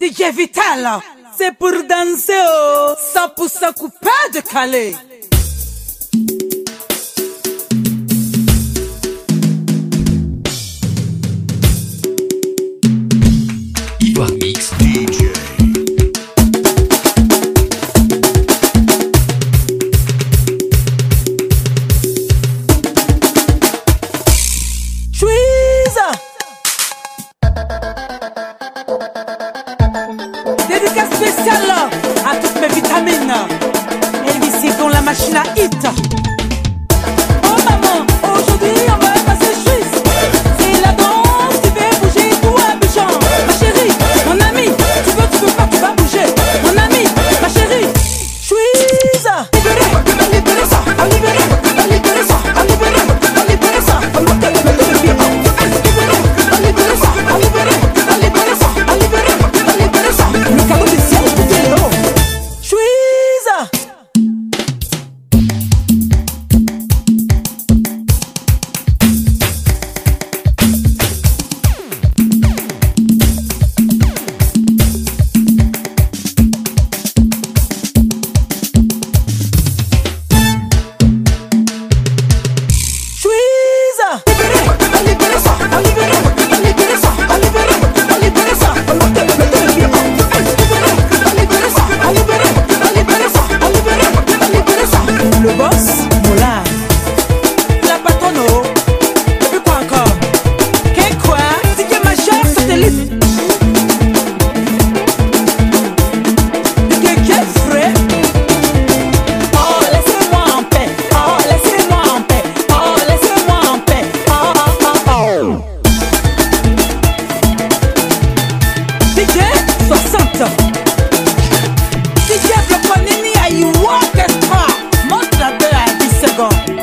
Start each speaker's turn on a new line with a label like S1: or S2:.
S1: DJ Vital, c'est pour danser oh, 100% coupé de Calais.
S2: Mix
S1: spéciale à toutes mes vitamines. Et ici dans la machine à hit. Yo.